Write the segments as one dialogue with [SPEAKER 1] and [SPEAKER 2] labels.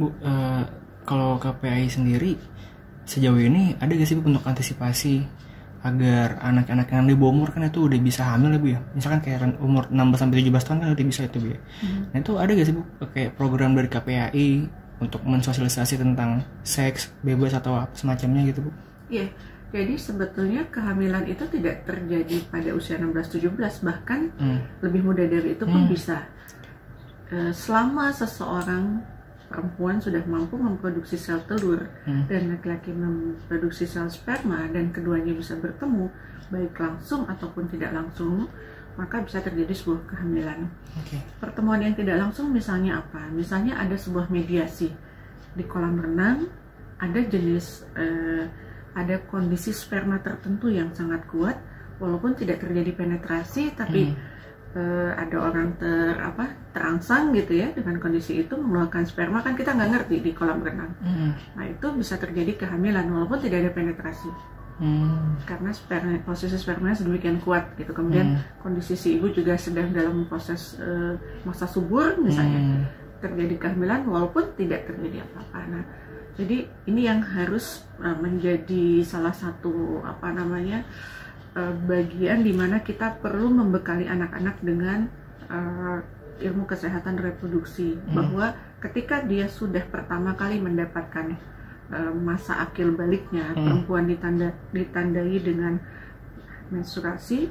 [SPEAKER 1] Bu, uh, kalau KPI sendiri sejauh ini ada gak sih Bu untuk antisipasi agar anak-anak yang di bawah umur kan itu udah bisa hamil ya Bu ya? Misalkan kayak umur 16 sampai 17 tahun kan udah bisa itu Bu ya. Hmm. Nah itu ada gak sih Bu kayak program dari KPAI untuk mensosialisasi tentang seks bebas atau semacamnya gitu Bu?
[SPEAKER 2] Iya. Jadi sebetulnya kehamilan itu tidak terjadi pada usia 16-17 bahkan hmm. lebih muda dari itu pun hmm. bisa. E, selama seseorang perempuan sudah mampu memproduksi sel telur hmm. dan laki-laki memproduksi sel sperma dan keduanya bisa bertemu baik langsung ataupun tidak langsung maka bisa terjadi sebuah kehamilan. Okay. Pertemuan yang tidak langsung misalnya apa? Misalnya ada sebuah mediasi di kolam renang, ada jenis eh, ada kondisi sperma tertentu yang sangat kuat walaupun tidak terjadi penetrasi tapi hmm uh, ada orang ter apa terangsang gitu ya dengan kondisi itu mengeluarkan sperma kan kita nggak ngerti di kolam renang. Mm. Nah itu bisa terjadi kehamilan walaupun tidak ada penetrasi. Mm. Karena sperma posisi spermanya sedemikian kuat gitu. Kemudian mm. kondisi si ibu juga sedang dalam proses uh, masa subur misalnya mm. terjadi kehamilan walaupun tidak terjadi apa-apa. Nah jadi ini yang harus uh, menjadi salah satu apa namanya uh, bagian di mana kita perlu membekali anak-anak dengan uh, ilmu kesehatan reproduksi hmm. bahwa ketika dia sudah pertama kali mendapatkan uh, masa akil baliknya hmm. perempuan ditanda ditandai dengan menstruasi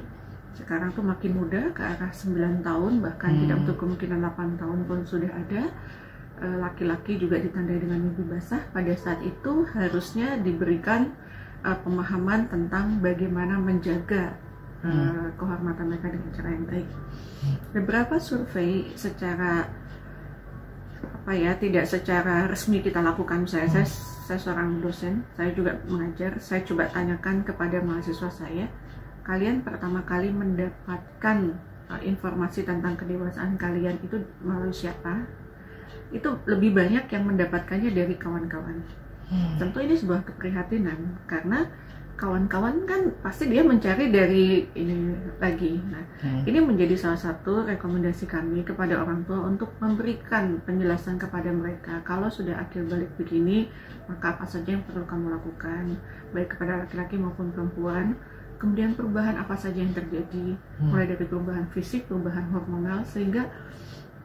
[SPEAKER 2] sekarang tuh makin muda ke arah 9 tahun bahkan hmm. tidak untuk kemungkinan 8 tahun pun sudah ada laki-laki juga ditandai dengan mimpi basah pada saat itu harusnya diberikan uh, pemahaman tentang bagaimana menjaga uh, hmm. kehormatan mereka dengan cara yang baik. Beberapa survei secara apa ya tidak secara resmi kita lakukan saya hmm. saya saya seorang dosen saya juga mengajar saya coba tanyakan kepada mahasiswa saya kalian pertama kali mendapatkan uh, informasi tentang kedewasaan kalian itu melalui siapa itu lebih banyak yang mendapatkannya dari kawan-kawan Hmm. Tentu ini sebuah keprihatinan karena kawan-kawan kan pasti dia mencari dari ini lagi. Nah, hmm. ini menjadi salah satu rekomendasi kami kepada orang tua untuk memberikan penjelasan kepada mereka kalau sudah akhir balik begini, maka apa saja yang perlu kamu lakukan, baik kepada laki-laki maupun perempuan. Kemudian perubahan apa saja yang terjadi, hmm. mulai dari perubahan fisik, perubahan hormonal, sehingga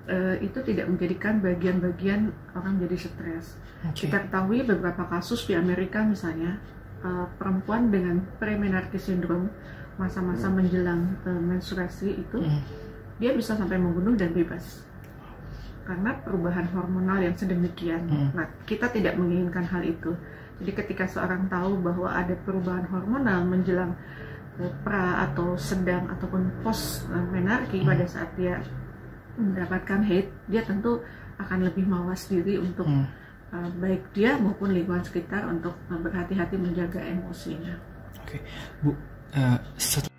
[SPEAKER 2] uh, itu tidak menjadikan bagian-bagian orang jadi stres. Okay. Kita ketahui beberapa kasus di Amerika misalnya uh, perempuan dengan premenarche syndrome masa-masa hmm. menjelang uh, menstruasi itu hmm. dia bisa sampai membunuh dan bebas karena perubahan hormonal yang sedemikian. Hmm. Nah, kita tidak menginginkan hal itu. Jadi ketika seorang tahu bahwa ada perubahan hormonal menjelang pra atau sedang ataupun post menarki hmm. pada saat dia mendapatkan hate dia tentu akan lebih mawas diri untuk hmm. uh, baik dia maupun lingkungan sekitar untuk uh, berhati-hati menjaga emosinya.
[SPEAKER 1] Oke, okay. Bu, uh, setelah